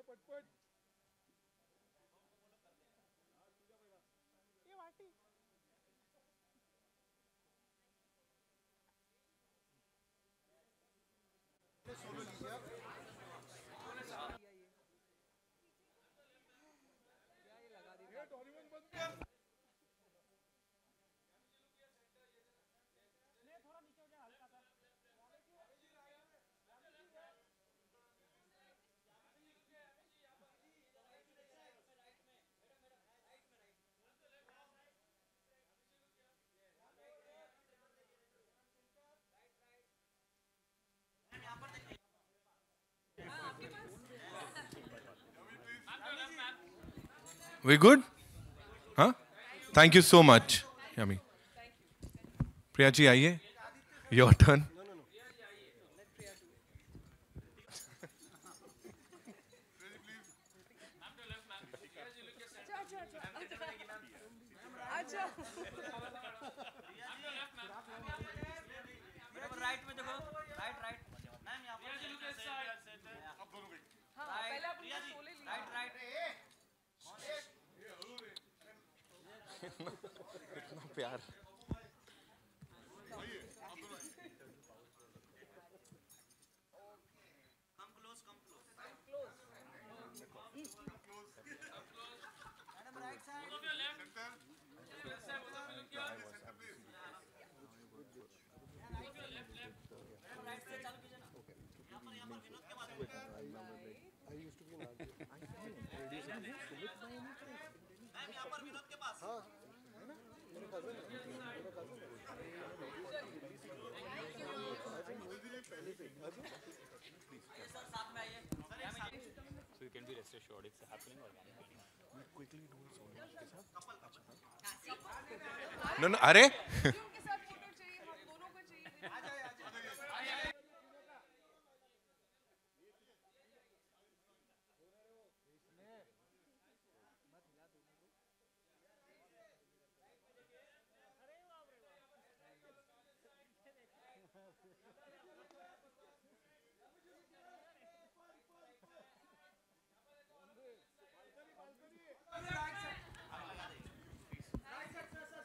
ये पटपट ये वाटी। क्या ये लगा दी हॉलीवुड बंद कर We good? Huh? Thank you so much. Yummy. Priya ji, आइए. Your turn. अच्छा प्यार। Come So you can be rest assured it's happening organically. No, no, अरे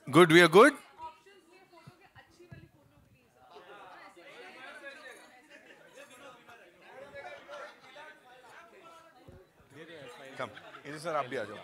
good, we are good. Options दिए फोटो के अच्छी वाली फोटो प्लीज Come. इधर sir आप भी आ जाओ.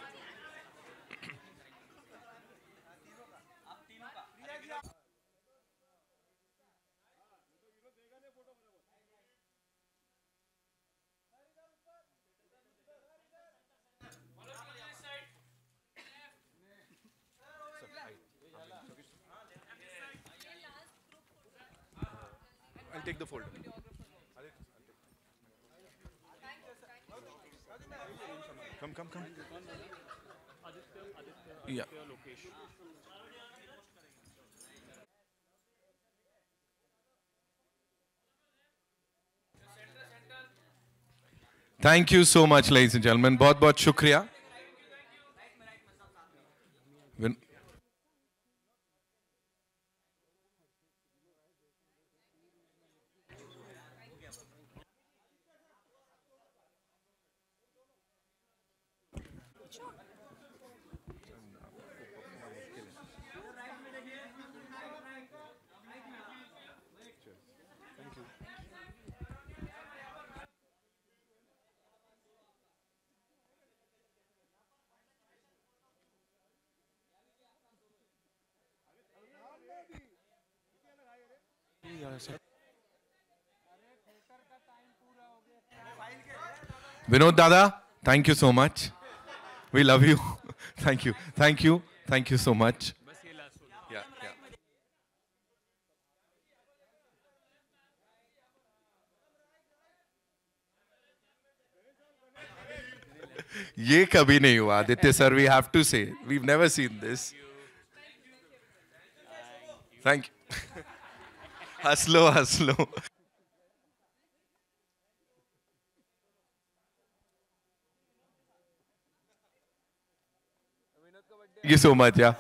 I'll take the folder. Come, come, come. Yeah. Thank you so much, ladies and gentlemen. बहुत बहुत शुक्रिया. विनोद दादा thank you so much we love you thank you thank you thank you so much ये कभी नहीं हुआ Aditya sir we have to say we never seen this thank you हंस लो हंस लो थैंक यू सो मच या